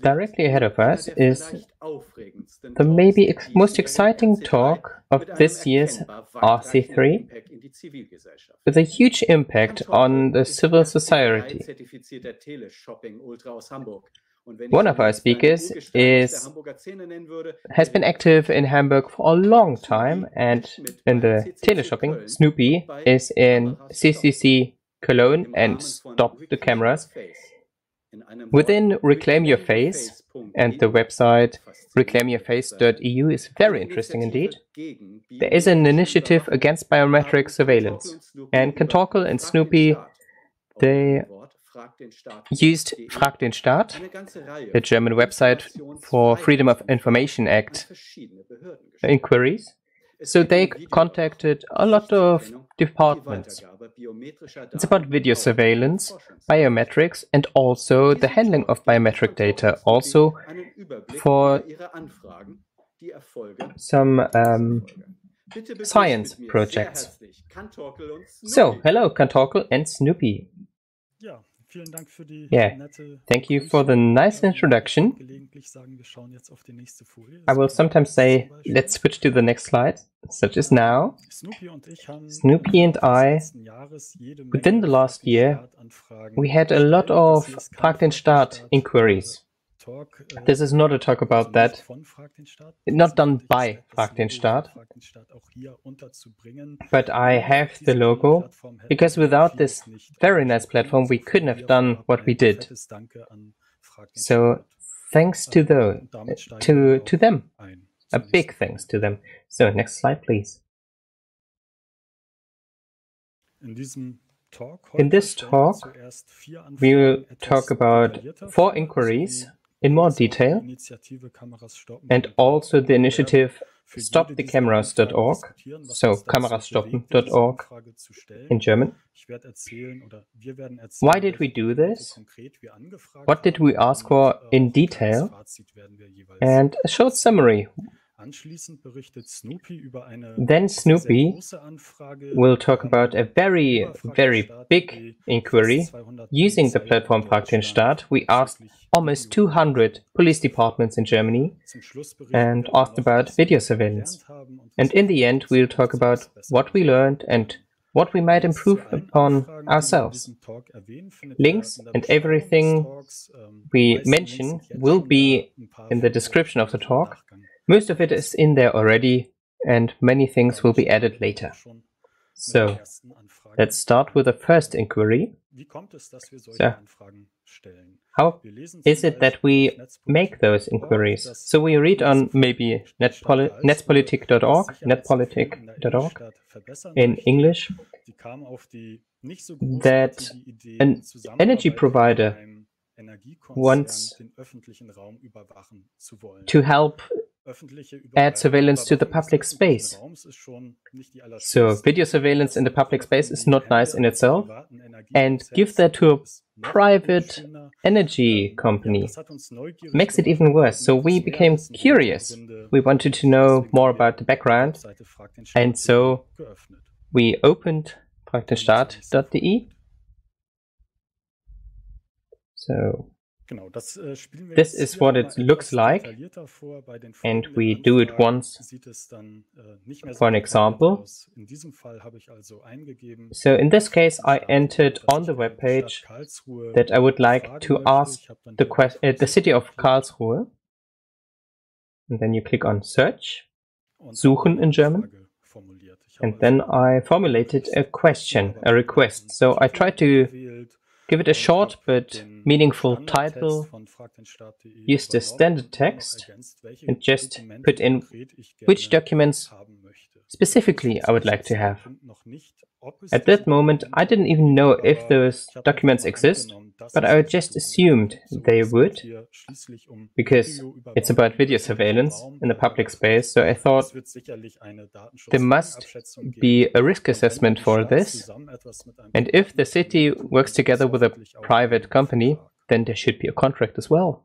Directly ahead of us is the maybe ex most exciting talk of this year's RC3 with a huge impact on the civil society. One of our speakers is, has been active in Hamburg for a long time and in the teleshopping, Snoopy is in CCC Cologne and stopped the cameras. Within Reclaim Your Face and the website reclaimyourface.eu is very interesting indeed. There is an initiative against biometric surveillance and Kantorkel and Snoopy they used Frag den Staat, the German website for Freedom of Information Act inquiries. So they contacted a lot of departments. It's about video surveillance, biometrics, and also the handling of biometric data, also for some um, science projects. So, hello, Kantorkel and Snoopy. Yeah, thank you for the nice introduction. I will sometimes say, let's switch to the next slide, such as now. Snoopy and I, within the last year, we had a lot of Frag den Staat inquiries. This is not a talk about that. Not done by Frag den Staat. But I have the logo because without this very nice platform, we couldn't have done what we did. So thanks to the to to them. A big thanks to them. So next slide, please. In this talk, we will talk about four inquiries in more detail, and also the initiative stopthecameras.org, so kamerastoppen.org in German. Why did we do this? What did we ask for in detail? And a short summary then Snoopy will talk about a very, very big inquiry. Using the platform den we asked almost 200 police departments in Germany and asked about video surveillance. And in the end, we'll talk about what we learned and what we might improve upon ourselves. Links and everything we mention will be in the description of the talk. Most of it is in there already, and many things will be added later. So, let's start with the first inquiry. So, how is it that we make those inquiries? So we read on maybe netpoli netzpolitik.org, netpolitik.org in English, that an energy provider wants to help add surveillance to the public space. So video surveillance in the public space is not nice in itself and give that to a private energy company makes it even worse. So we became curious. We wanted to know more about the background and so we opened fragdenstaat.de. So Äh, this is what it looks like, and we do it once äh, for an example. So in this case, I entered on the web page that I would like to ask the, uh, the city of Karlsruhe. And then you click on search, suchen in German. And then I formulated a question, a request. So I tried to Give it a short but meaningful title, use the standard text, and just put in which documents specifically I would like to have. At that moment, I didn't even know if those documents exist, but I just assumed they would, because it's about video surveillance in the public space, so I thought there must be a risk assessment for this, and if the city works together with a private company, then there should be a contract as well.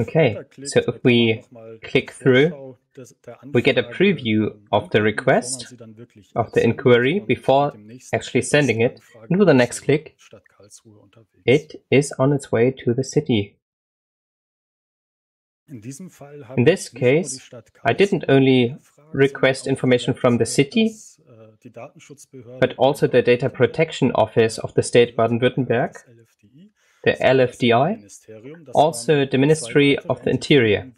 Okay, so if we click through, we get a preview of the request, of the inquiry, before actually sending it. And with the next click, it is on its way to the city. In this case, I didn't only request information from the city, äh, but also the Data Protection Office of the state Baden-Württemberg, the LFDI, also the Ministry of the Interior.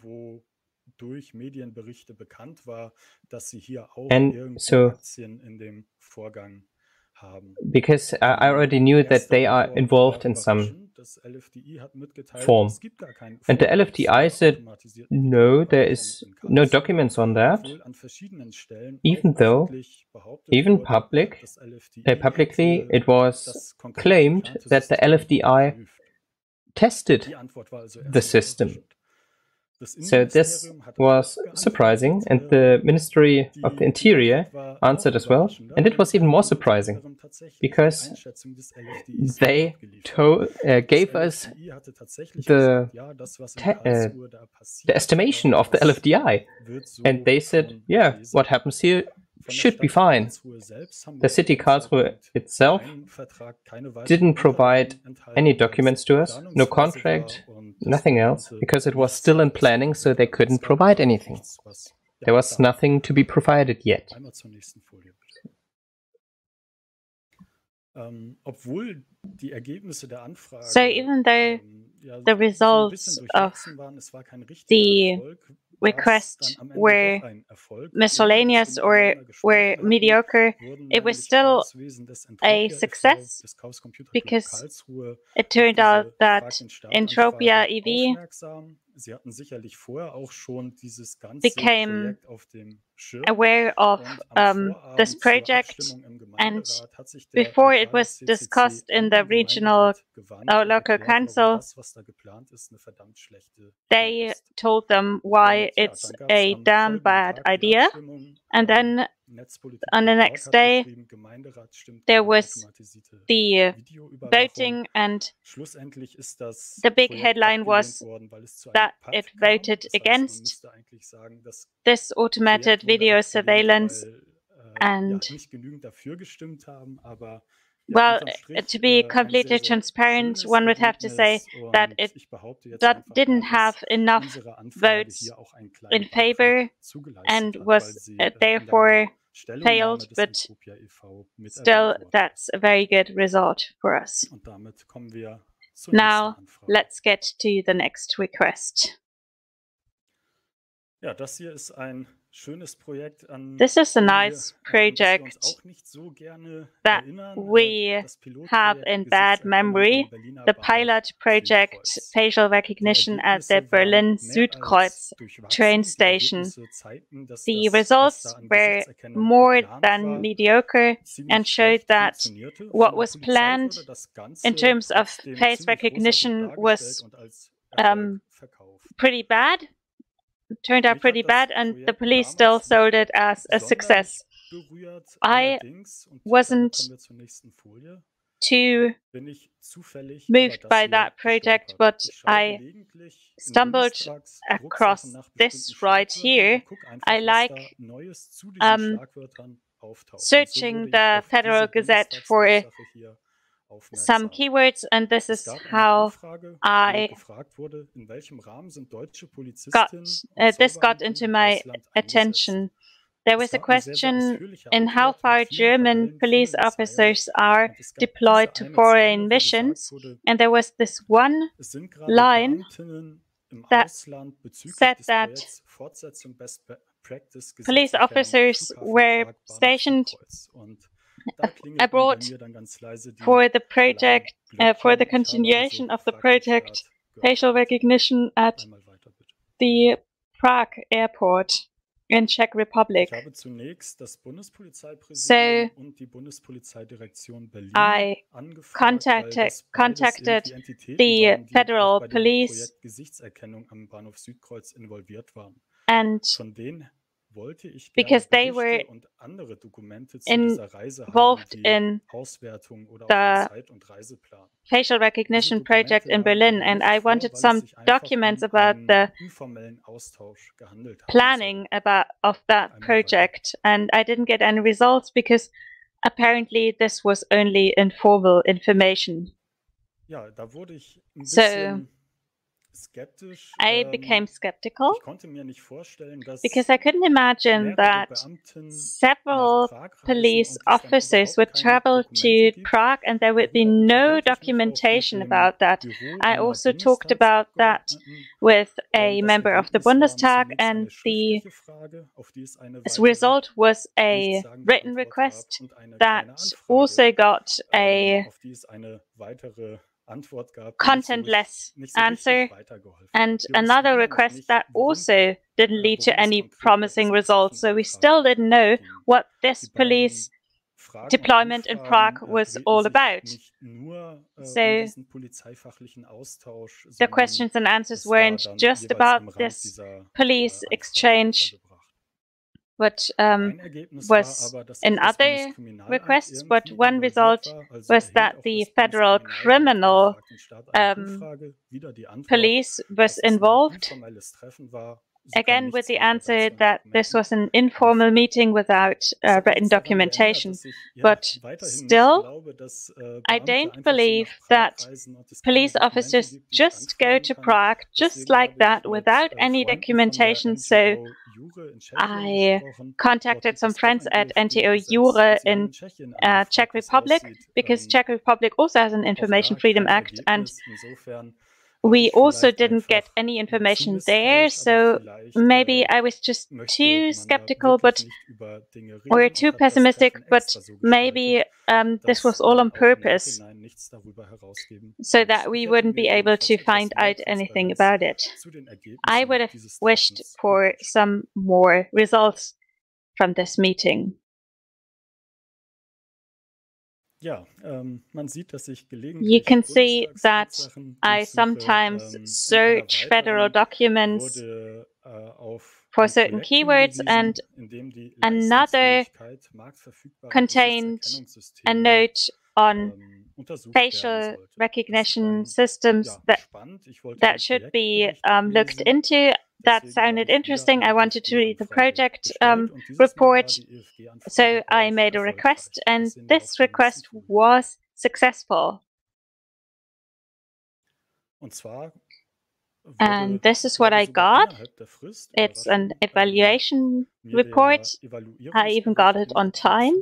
And so, because I already knew that they are involved in some form. And the LFDI said, no, there is no documents on that, even though, even public, uh, publicly, it was claimed that the LFDI tested the system. So this was surprising, and the Ministry of the Interior answered as well. And it was even more surprising because they uh, gave us the, uh, the estimation of the LFDI. And they said, yeah, what happens here should be fine. The city Karlsruhe itself didn't provide any documents to us, no contract, nothing else, because it was still in planning, so they couldn't provide anything. There was nothing to be provided yet. Ähm, so even though ähm, the results of the request were miscellaneous or were mediocre, it was still a success because it turned out that Entropia EV became aware of um, this project and before it was discussed in the regional or local council, they told them why it's a damn bad idea. And then on the next day, there was the voting, and the big headline was that it voted against this automated video surveillance and well, to be completely transparent, one would have to say that it that didn't have enough votes in favor and was uh, therefore failed, but still, that's a very good result for us. Now, let's get to the next request. Ja, das hier ist ein this is a nice project that we have in bad memory. The pilot project facial recognition at the Berlin Südkreuz train station. The results were more than mediocre and showed that what was planned in terms of face recognition was um, pretty bad turned out pretty bad, and the police still sold it as a success. I wasn't too moved by that project, but I stumbled across this right here. I like um, searching the Federal Gazette for some keywords, and this is how I got uh, this got into my attention. There was a question in how far German police officers are deployed to foreign missions, and there was this one line that said that police officers were stationed abroad for the project, uh, for the continuation of the project, facial recognition at the Prague airport in Czech Republic. So I contacted, contacted the federal police and because they were involved in the facial recognition project in Berlin, and I wanted some documents about the planning about of that project, and I didn't get any results because apparently this was only informal information. So I ähm, became skeptical because I couldn't imagine that several police officers would travel to Prague and there would be no documentation about that. I also talked about that with a member of the Bundestag and the result was a written request that also got a contentless answer and another request that also didn't lead to any promising results. So we still didn't know what this police deployment in Prague was all about. So the questions and answers weren't just about this police exchange what um, was in other requests, but one result was that the federal criminal um, police was involved. Again, with the answer that this was an informal meeting without uh, written documentation. But still, I don't believe that police officers just go to Prague just like that without any documentation. So I contacted some friends at NTO Jure in uh, Czech Republic because Czech Republic also has an Information Freedom Act and we also didn't get any information there, so maybe I was just too skeptical, but or too pessimistic. But maybe um, this was all on purpose, so that we wouldn't be able to find out anything about it. I would have wished for some more results from this meeting. Ähm, you can see that I sometimes ähm, search federal documents äh, for certain keywords and another contained a note on ähm, facial recognition systems that, that should be um, looked into that sounded interesting. I wanted to read the project um, report, so I made a request, and this request was successful. And this is what I got. It's an evaluation report. I even got it on time.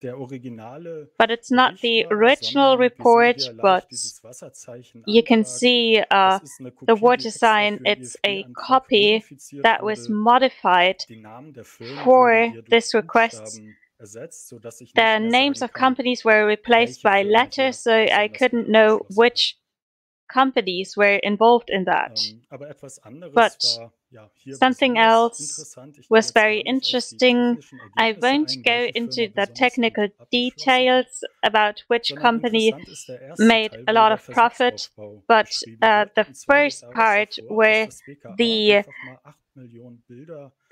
But it's not the original report, but you can see uh, the water sign. It's a copy that was modified for this request. The names of companies were replaced by letters, so I couldn't know which companies were involved in that. Ähm, but something else was very interesting. I won't go into the technical details about which company made a lot of profit, but uh, the first part where the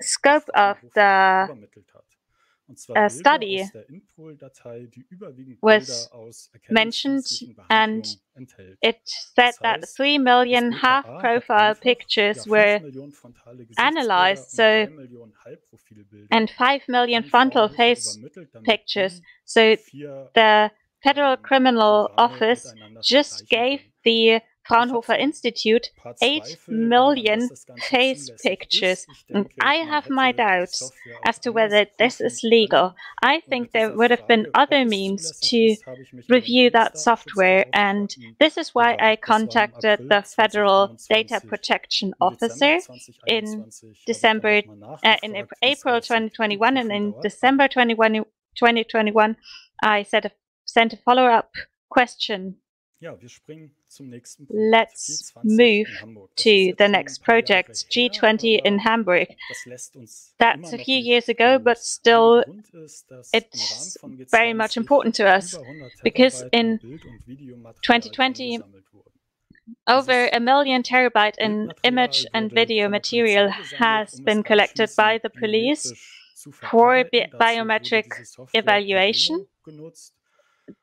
scope of the a äh, study. was mentioned and it said that 3 million half-profile pictures were analyzed so and 5 million frontal face pictures. so the federal criminal office just gave the Fraunhofer Institute 8 million face pictures. And I have my doubts as to whether this is legal. I think there would have been other means to review that software, and this is why I contacted the Federal Data Protection Officer in December, uh, in April 2021, and in December 2021, I sent a, sent a follow-up question Let's move to the next project, G20 in Hamburg. That's a few years ago, but still it's very much important to us because in 2020, over a million terabyte in image and video material has been collected by the police for biometric evaluation.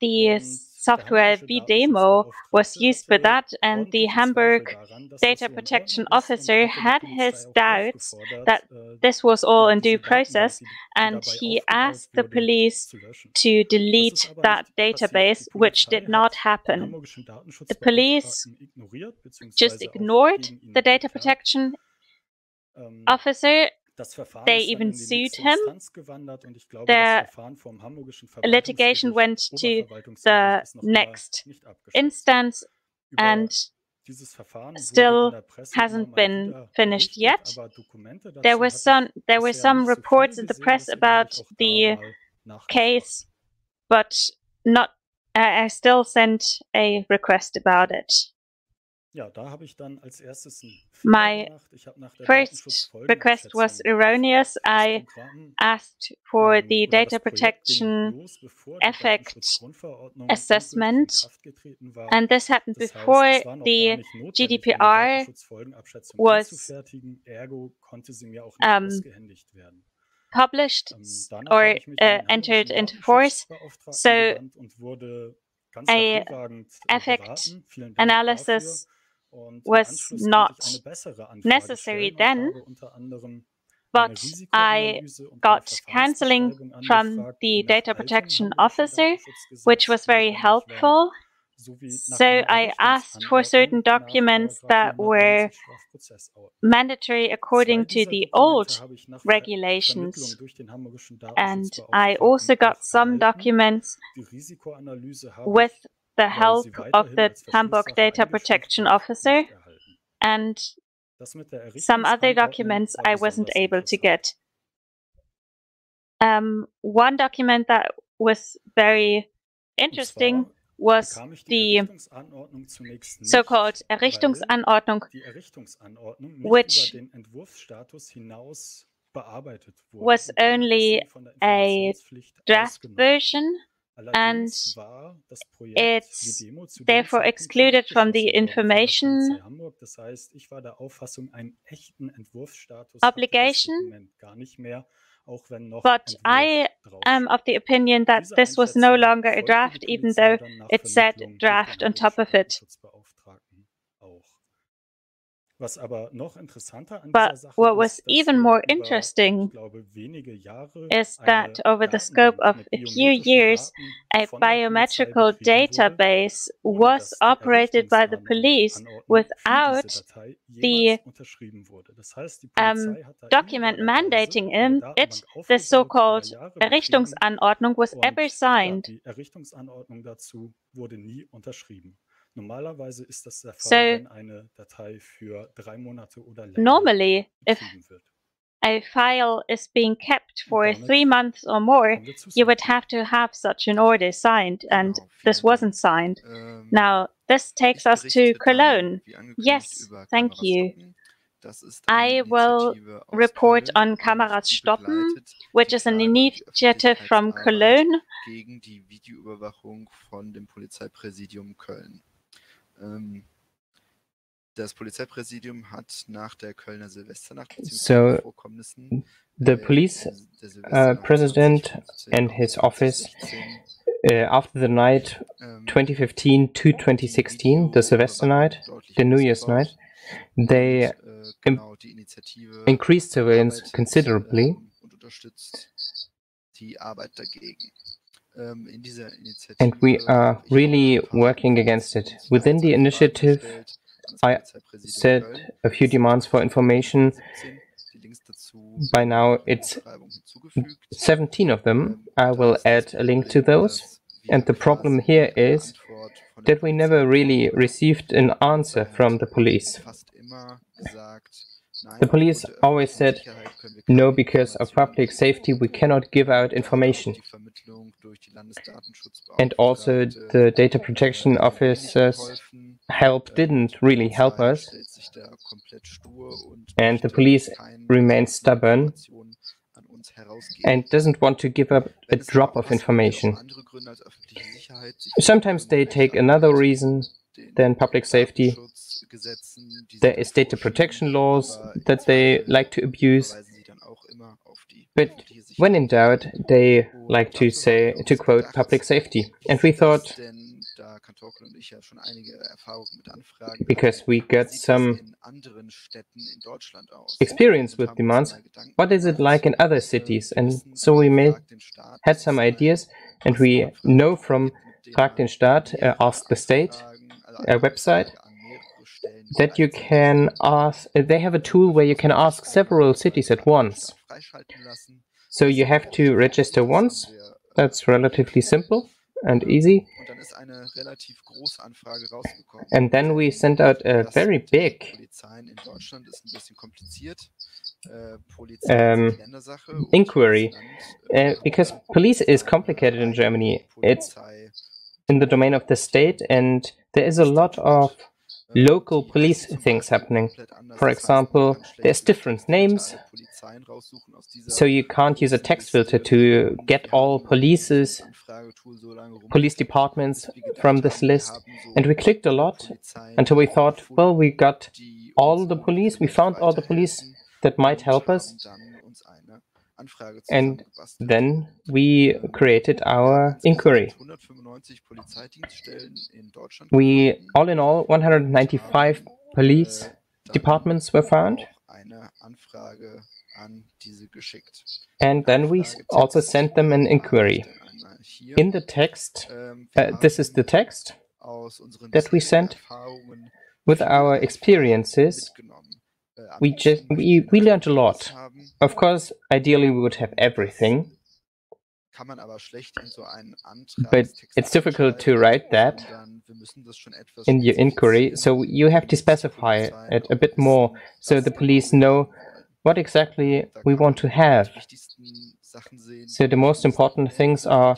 The software Videmo was used for that, and the Hamburg data protection officer had his doubts that this was all in due process, and he asked the police to delete that database, which did not happen. The police just ignored the data protection officer they even sued him. The litigation went to the next instance and still hasn't been finished yet. There were some there were some reports in the press about the case, but not. I still sent a request about it. My first request was erroneous. I asked for the data protection effect assessment, and this happened before the GDPR was um, published ähm, or uh, entered into force. So a effect analysis was not necessary then, but I got counseling from the data protection officer, which was very helpful. So I asked for certain documents that were mandatory according to the old regulations. And I also got some documents with the help of the Hamburg Data Protection Officer and some other documents I wasn't able to get. Um, one document that was very interesting was the so-called Errichtungsanordnung, which was only a draft version and it's therefore excluded from the information obligation. But I am of the opinion that this was no longer a draft, even though it said draft on top of it. But what was even more interesting is that over the scope of a few years, a biometrical database was operated by the police without the um, document mandating it, the so-called Errichtungsanordnung, was ever signed. Normalerweise ist das der Fall, So, wenn eine Datei für drei Monate oder länger normally, if wird. a file is being kept for three months or more, Kommen wir zu you would have to have such an order signed, and Genau, this wasn't signed. Ähm, Now, this takes us to Cologne. Yes, thank you. Das ist I will report on Kameras stoppen, which is an initiative from Cologne gegen die Videoüberwachung von dem Polizeipräsidium Köln. Ähm, das Polizeipräsidium hat nach der Kölner Silvesternacht So. Vorkommnissen The police der uh, president and his office uh, after the night ähm, 2015 to 2016, the Silvester night, the New Year's night, they äh, genau, die Initiative increased surveillance considerably. And we are really auch ein paar working against it. Within the initiative, gestellt an das I set a few demands for information. 17. Die Links dazu By now, it's 17 of them. Ähm, I will da ist das add a link to those. And the problem here is Antwort von der that we never really received an answer Er from the police. Fast immer gesagt, nein, The police äh, always um said, öffentlichen Sicherheit können wir No, because of public safety, we cannot give out information. Die Vermittlung durch die And also, äh, the data protection äh, officers' help didn't really help us. stellt sich da komplett stur und And the police keine remains stubborn Informationen an uns herausgeben. and doesn't want to give up a drop of passt, haben wir auch information. andere Gründe als öffentliche Sicherheit, sich Sometimes they take another reason than public safety. Datenschutzgesetzen, die sie There is data protection laws that they like to abuse. verweisen sie dann auch immer auf die But when in doubt, they like to say to quote public safety. And we thought because we got some experience with demands. What is it like in other cities? And so we made, had some ideas, and we know from Frag den Staat, uh, Ask the State, a website, that you can ask, they have a tool where you can ask several cities at once. So you have to register once. That's relatively simple and easy. And then we sent out a very big um, inquiry uh, because police is complicated in Germany. It's in the domain of the state, and there is a lot of local police things happening. For example, there's different names, so you can't use a text filter to get all polices, police departments from this list. And we clicked a lot until we thought, well, we got all the police, we found all the police that might help us. And then we created our inquiry. We, all in all, 195 police departments were found. And then we also sent them an inquiry. In the text, uh, this is the text that we sent with our experiences we just we, we learned a lot. Of course, ideally we would have everything. But it's difficult to write that in your inquiry, so you have to specify it a bit more so the police know what exactly we want to have. So the most important things are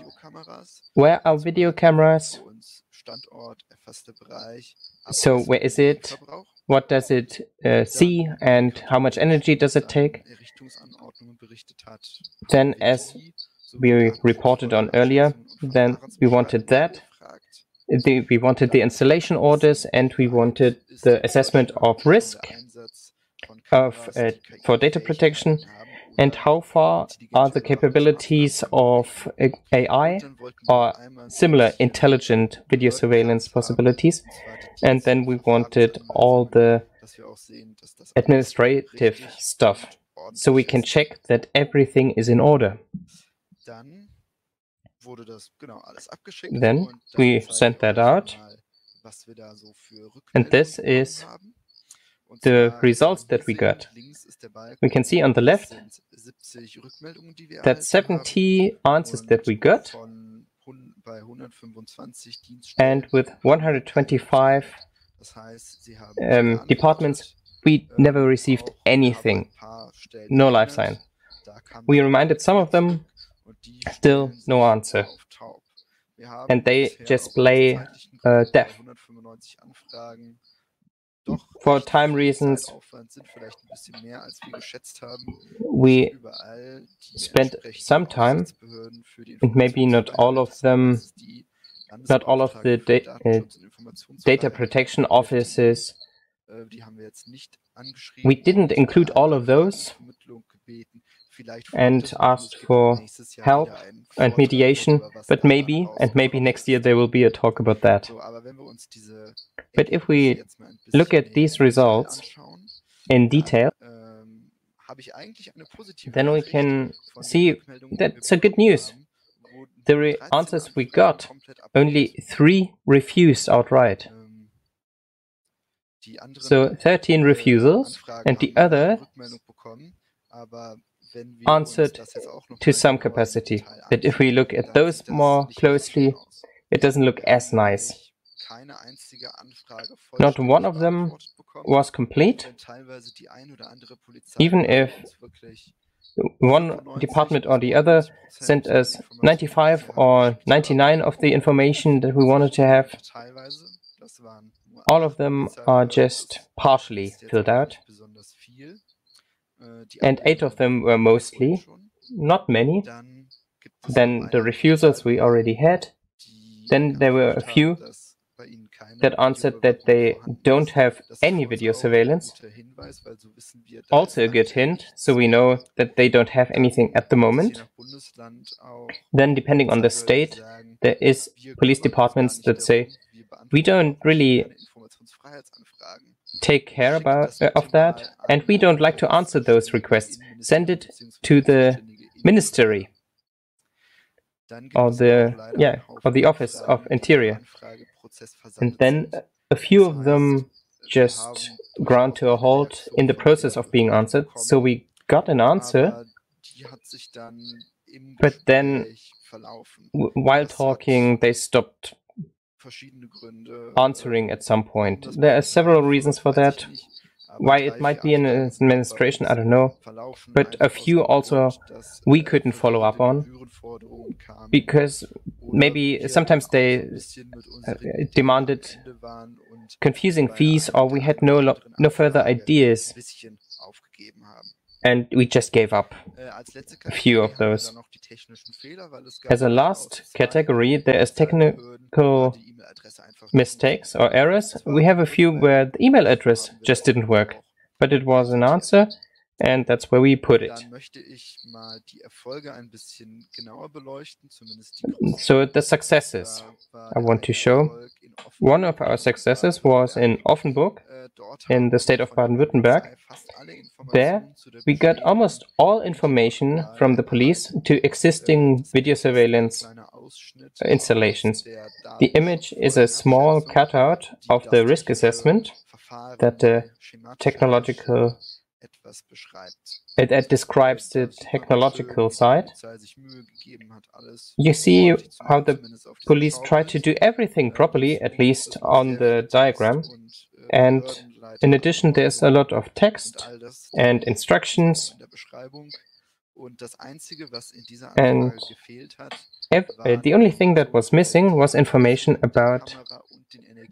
where are video cameras? So where is it? What does it uh, see and how much energy does it take. Then, as we reported on earlier, then we wanted that. The, we wanted the installation orders and we wanted the assessment of risk of uh, for data protection and how far are the capabilities of AI or similar intelligent video surveillance possibilities. And then we wanted all the administrative stuff so we can check that everything is in order. Then we sent that out. And this is the results that we got. We can see on the left that 70 answers that we got, and with 125 um, departments, we never received anything, no life sign. We reminded some of them, still no answer. And they just play uh, deaf. For time reasons, we spent some time, and maybe not all of them, not all of the da uh, data protection offices. We didn't include all of those and asked for help and mediation, but maybe, and maybe next year there will be a talk about that. But if we look at these results in detail, then we can see that's a good news. The answers we got, only three refused outright. So 13 refusals, and the other answered to some capacity. But if we look at those more closely, it doesn't look as nice. Not one of them was complete, even if one department or the other sent us 95 or 99 of the information that we wanted to have. All of them are just partially filled out and eight of them were mostly, not many. Then the refusals we already had. Then there were a few that answered that they don't have any video surveillance. Also a good hint, so we know that they don't have anything at the moment. Then, depending on the state, there is police departments that say, we don't really take care about uh, of that, and we don't like to answer those requests. Send it to the ministry. Or the yeah or the office of interior. And then a few of them just ground to a halt in the process of being answered. So we got an answer but then while talking they stopped answering at some point. there are several reasons for that. why it might be in administration, I don't know. But a few also we couldn't follow up on because maybe sometimes they uh, demanded confusing fees or we had no no further ideas and we just gave up a few of those. As a last category, there is technical mistakes or errors. We have a few where the email address just didn't work, but it was an answer and that's where we put it. So the successes I want to show. One of our successes was in Offenburg in the state of Baden-Württemberg. There we got almost all information from the police to existing video surveillance installations. The image is a small cutout of the risk assessment that the technological it, it, describes the technological side. You see how the police try to do everything properly, at least on the diagram. And in addition, there's a lot of text and instructions. And the only thing that was missing was information about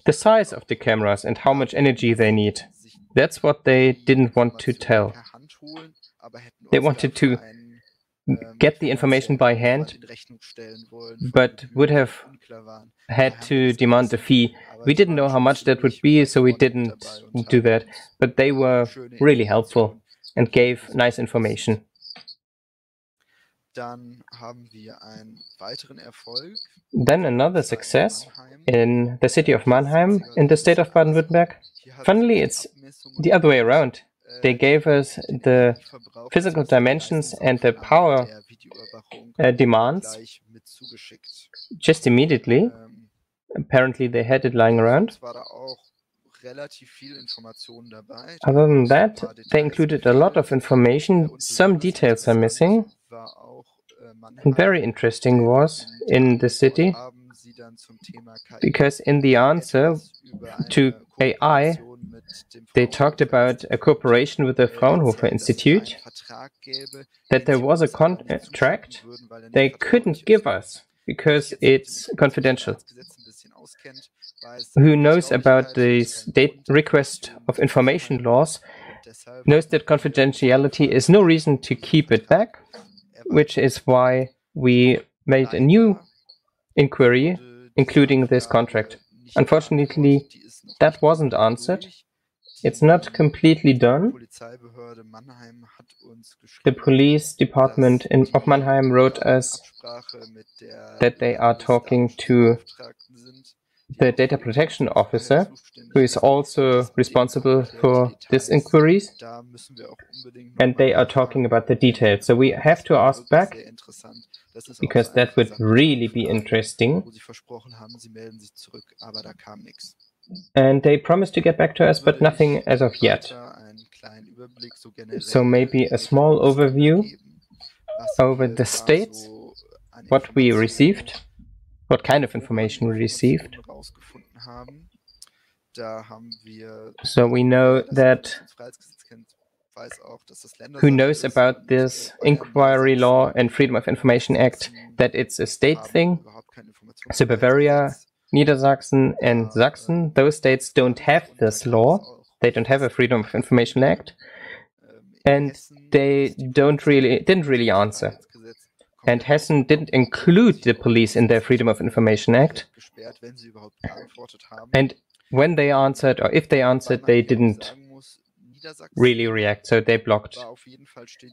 the size of the cameras and how much energy they need. That's what they didn't want to tell. They wanted to get the information by hand, but would have had to demand a fee. We didn't know how much that would be, so we didn't do that. But they were really helpful and gave nice information. Then another success in the city of Mannheim in the state of Baden-Württemberg. Funnily, it's the other way around. They gave us the physical dimensions and the power uh, demands just immediately. Apparently, they had it lying around. Other than that, they included a lot of information. Some details are missing. And very interesting was in the city because in the answer to AI, they talked about a cooperation with the Fraunhofer Institute, that there was a contract they couldn't give us because it's confidential. Who knows about this request of information laws knows that confidentiality is no reason to keep it back, which is why we made a new inquiry including this contract. Unfortunately, that wasn't answered. It's not completely done. The police department in, of Mannheim wrote us that they are talking to the data protection officer, who is also responsible for these inquiries, and they are talking about the details. So we have to ask back, because that would really be interesting. And they promised to get back to us, but nothing as of yet. So maybe a small overview over the states, what we received, what kind of information we received. So we know that who knows about this Inquiry Law and Freedom of Information Act, that it's a state thing. So Bavaria, Niedersachsen, and Sachsen, those states don't have this law. They don't have a Freedom of Information Act. And they don't really didn't really answer. And Hessen didn't include the police in their Freedom of Information Act. And when they answered or if they answered, they didn't really react, so they blocked.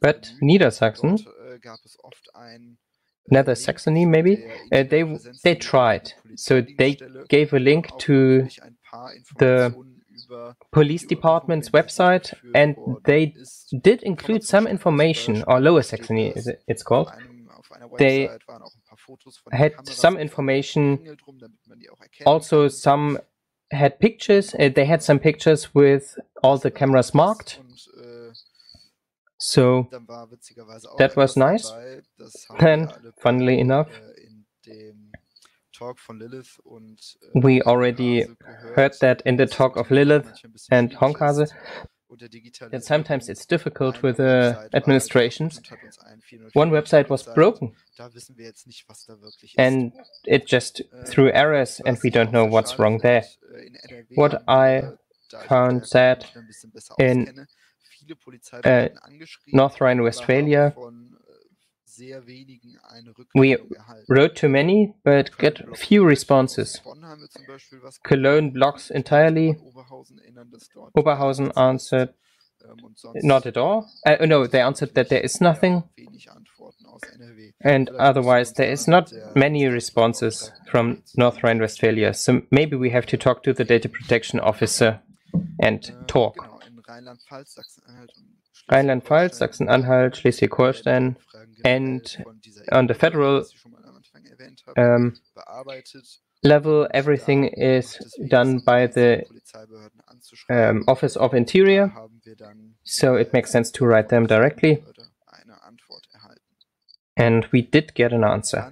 But Niedersachsen, Nether Saxony maybe, uh, they they tried. So they gave a link to the police department's website and they did include some information, or Lower Saxony it's called. They had some information, also some had pictures, uh, they had some pictures with all the cameras marked. So that was nice. Then, funnily enough, we already heard that in the talk of Lilith and Honkhase, that sometimes it's difficult with uh, the administrations. One website was broken and it just threw errors and we don't know what's wrong there. What I found sad in uh, North Rhine-Westphalia, we wrote to many, but get few responses. Cologne blocks entirely. Oberhausen answered not at all. Uh, no, they answered that there is nothing. And otherwise, there is not many responses from North Rhine-Westphalia. So maybe we have to talk to the data protection officer and talk. Rheinland-Pfalz, Sachsen-Anhalt, Schleswig-Holstein, and on the federal um, level, everything is done by the um, Office of Interior, so it makes sense to write them directly. And we did get an answer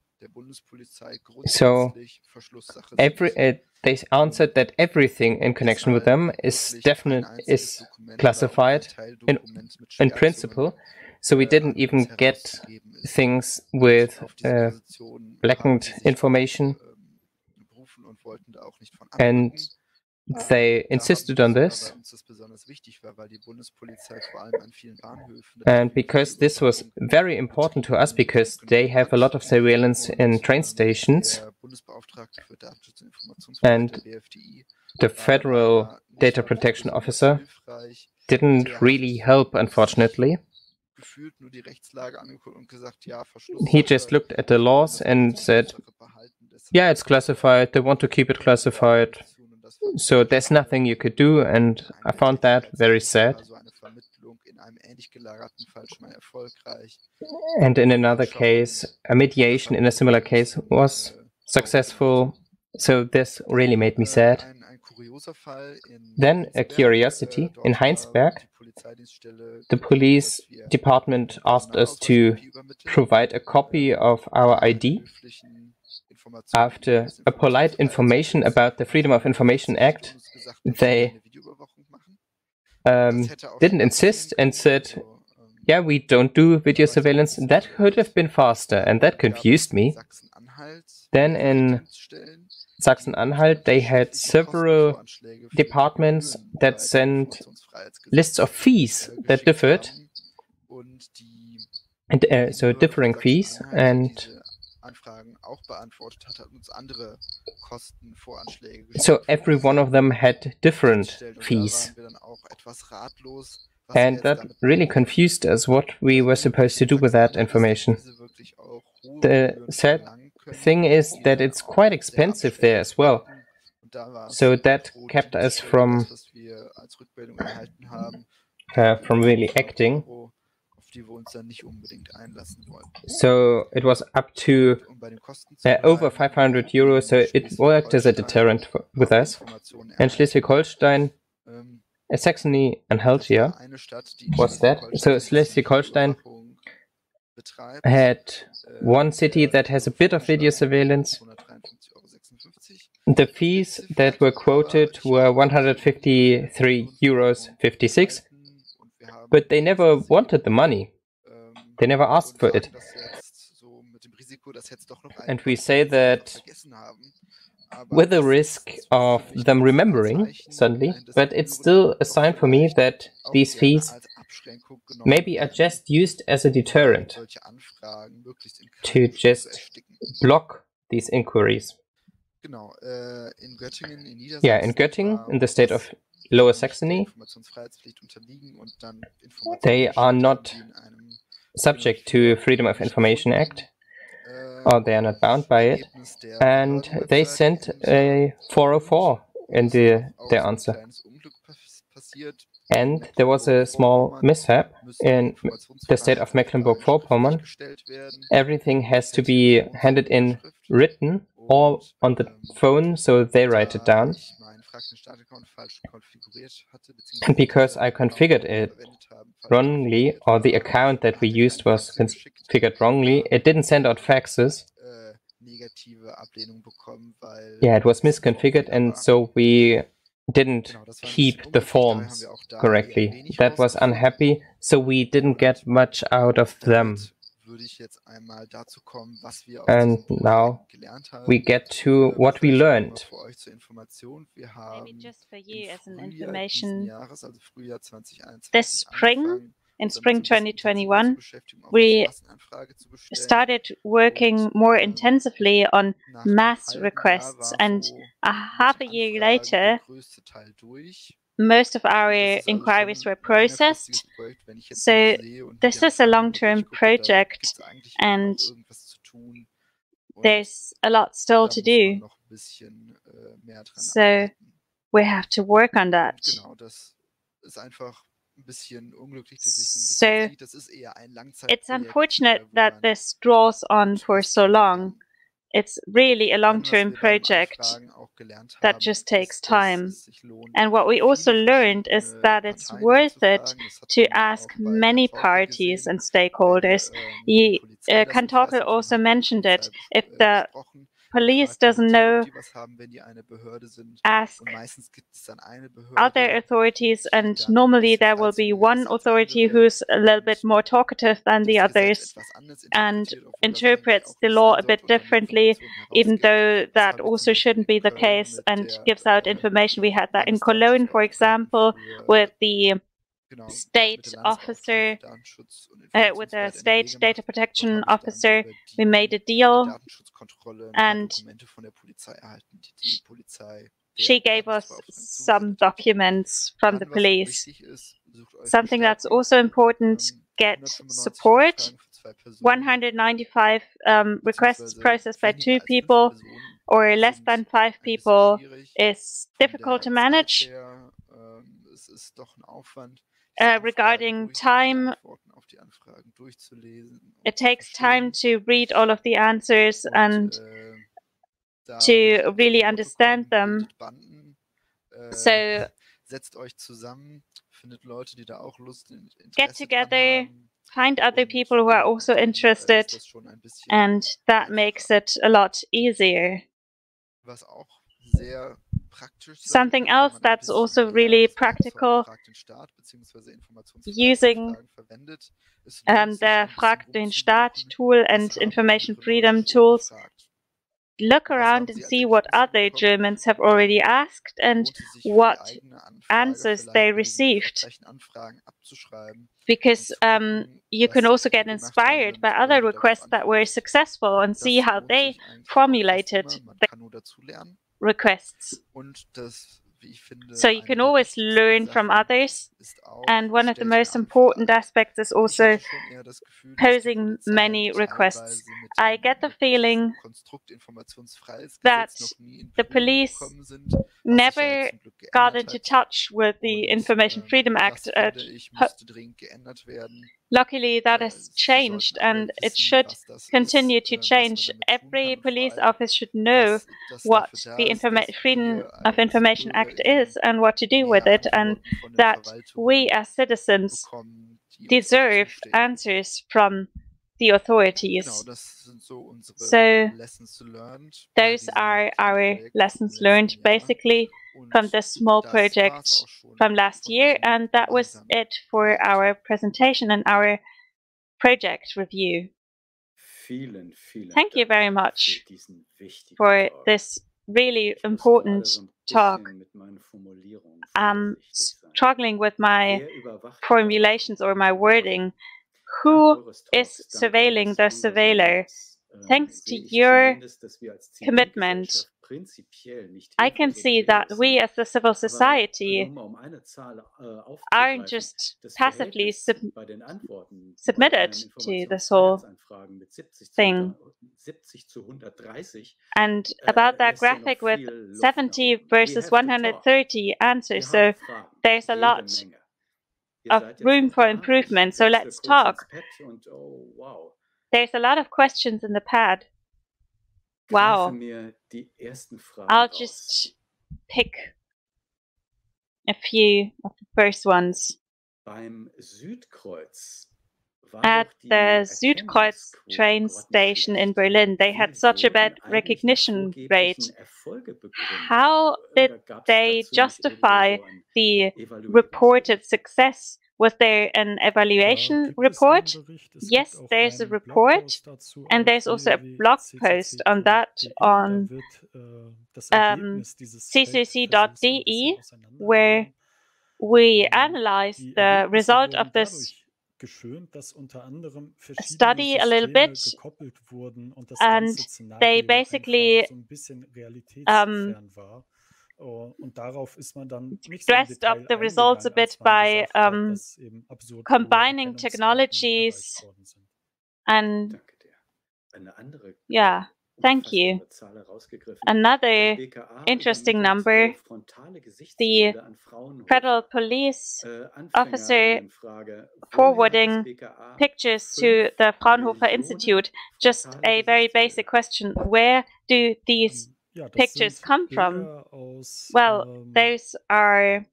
So every uh, they answered that everything in connection with them is definite is classified in in principle. So we didn't even get things with uh, blackened information, and they insisted on this. And because this was very important to us, because they have a lot of surveillance in train stations, and the federal data protection officer didn't really help, unfortunately. He just looked at the laws and said, yeah, it's classified, they want to keep it classified, so there's nothing you could do, and I found that very sad. And in another case, a mediation in a similar case was successful, so this really made me sad. Then a curiosity in Heinsberg, the police department asked us to provide a copy of our ID after a polite information about the Freedom of Information Act, they um, didn't insist and said, yeah, we don't do video surveillance. That could have been faster, and that confused me. Then in Sachsen-Anhalt, they had several departments that sent lists of fees that differed, and uh, so differing fees, and so every one of them had different fees. And that really confused us what we were supposed to do with that information. The sad thing is that it's quite expensive there as well. So that kept us from uh, from really acting die wir uns dann nicht unbedingt einlassen. So it was up to uh, over 500 euros, so it worked as a deterrent for, with us. And Schleswig-Holstein, uh, Saxony and Heltia was that. So Schleswig-Holstein had äh, one city that has a bit of video surveillance. The fees that were quoted were 153 euros 56 but they never wanted the money. They never asked for it. And we say that with the risk of them remembering suddenly, but it's still a sign for me that these fees maybe are just used as a deterrent to just block these inquiries. Yeah, in Göttingen, in the state of Lower Saxony, they are not subject to Freedom of Information Act, or they are not bound by it, and they sent a 404 in the, their answer. And there was a small mishap in the state of Mecklenburg-Vorpommern. Everything has to be handed in written or on the phone, so they write it down. And because I configured it wrongly, or the account that we used was configured wrongly, it didn't send out faxes. Yeah, it was misconfigured, and so we didn't keep the forms correctly. That was unhappy, so we didn't get much out of them. And now we get to what we learned. Maybe just for you as an information, this spring, in spring 2021, we started working more intensively on mass requests, and a half a year later, most of our inquiries were processed. So this is a long-term project and there's a lot still to do. So we have to work on that. So it's unfortunate that this draws on for so long it's really a long-term project that just takes time. And what we also learned is äh, that it's worth it to ask many parties and stakeholders. He, uh, Kantorkel also mentioned it. If äh, the police doesn't know, ask other authorities, and normally there will be one authority who's a little bit more talkative than the others and interprets the law a bit differently, even though that also shouldn't be the case and gives out information. We had that in Cologne, for example, with the state officer, uh, with a state data protection officer. We made a deal and she gave us some documents from the police. Something that's also important, ähm, get support. 195 um, requests processed by two people or less than five people is difficult to manage. Uh, regarding time, it takes time to read all of the answers and äh, to really understand them. Äh, so get together, find other people who are also äh, interested, and that makes it a lot easier. Something else that's also really practical using um, the Frag den Staat tool and information freedom tools. Look around and see what other Germans have already asked and what answers they received. Because um, you can also get inspired by other requests that were successful and see how they formulated requests. So you can always learn from others. And one of the most important aspects is also posing many requests. I get the feeling that the police never got into touch with the Information Freedom Act. Luckily, that has changed and it should continue to change. Every police office should know what the Informa Freedom of Information Act is and what to do with it, and that we as citizens deserve answers from the authorities. So, those are our lessons learned basically from the small project from last year, and that was it for our presentation and our project review. Thank you very much for this really important talk. I'm struggling with my formulations or my wording. Who is surveilling the surveiller? Thanks to your commitment, I can see that we as the civil society aren't just passively sub submitted to this whole thing. And about that graphic with 70 versus 130 answers, so there's a lot of room for improvement. So let's talk. There's a lot of questions in the pad. Wow. I'll just pick a few of the first ones. At the Südkreuz train station in Berlin, they had such a bad recognition rate. How did they justify the reported success? Was there an evaluation report? Yes, there's a report, and there's also a blog post on that on um, ccc.de, where we analyze the result of this geschönt, dass unter anderem verschiedene study Systeme a little bit gekoppelt wurden und das and they basically so ein bisschen realitätsfern um, war. Oh, und darauf ist man dann nicht dressed so up the results a bit by um, hat, combining technologies and Eine andere yeah. Thank you. Another interesting number, the federal police officer forwarding pictures to the Fraunhofer Institute. Just a very basic question. Where do these pictures come from? Well, ähm, those are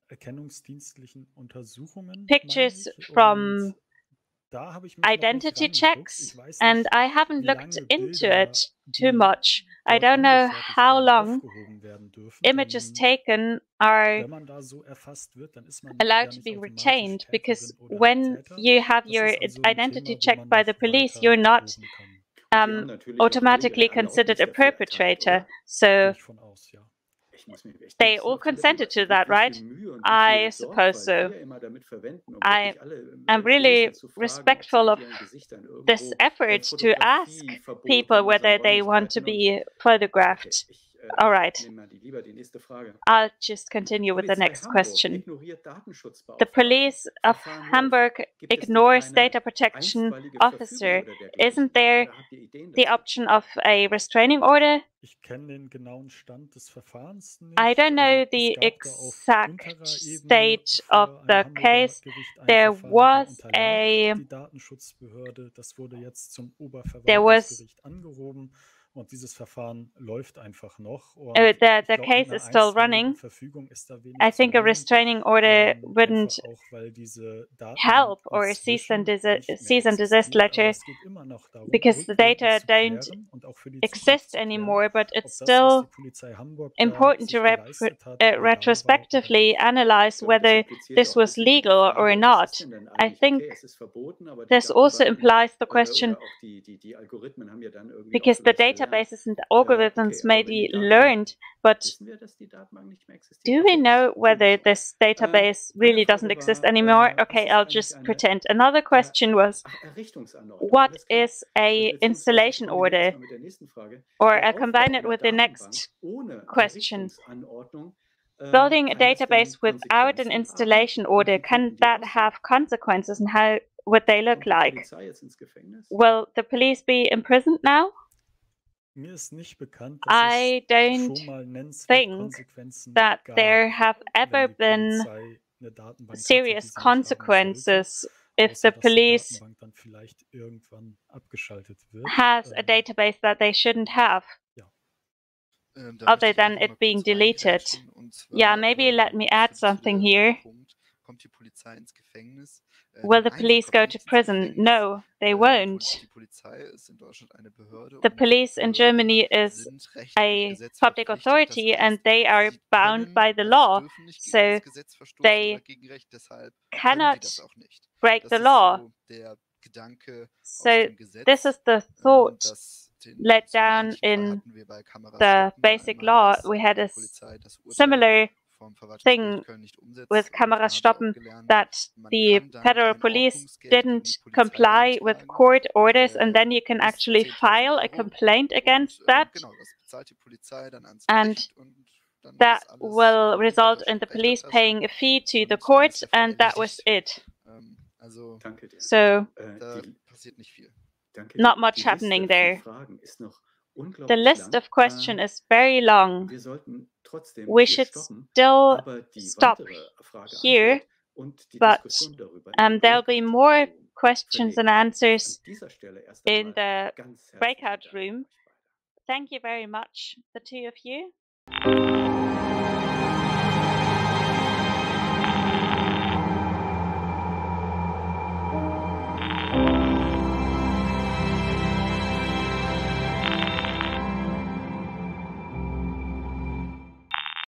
pictures from identity checks, and I haven't looked into it too much. I don't know how long images taken are allowed to be retained, because when you have your identity checked by the police, you're not um, automatically considered a perpetrator. So they all consented to that, right? I suppose so. I am really respectful of this effort to ask people whether they want to be photographed. All right. I'll just continue with the next question. The police of Hamburg ignores data protection officer. Isn't there the option of a restraining order? I don't know the exact state of the case. There was a there was Und dieses Verfahren läuft einfach noch. Oh, the, the case is still running. I think a restraining order ähm, wouldn't help or a cease and, cease and desist letter because the data don't exist anymore, but it's still important to uh, retrospectively analyze whether this was legal or not. I think this also implies the question because the data databases and algorithms may be learned, but do we know whether this database really doesn't exist anymore? Okay, I'll just pretend. Another question was, what is a installation order? Or I'll combine it with the next question. Building a database without an installation order, can that have consequences and how would they look like? Will the police be imprisoned now? I don't think that there have ever been serious consequences if the police has a database that they shouldn't have, ähm, other than it being deleted. Yeah, maybe let me add something here. Will the police go to prison? No, they won't. The police in Germany is a public authority and they are bound by the law. So they cannot break the law. So this is the thought let down in the basic law. We had a similar thing with cameras stoppen that the federal police didn't comply with court orders and then you can actually file a complaint against that and that will result in the police paying a fee to the court and that was it. So not much happening there. The list of questions is very long. We should still stop here, but um, there'll be more questions and answers in the breakout room. Thank you very much, the two of you.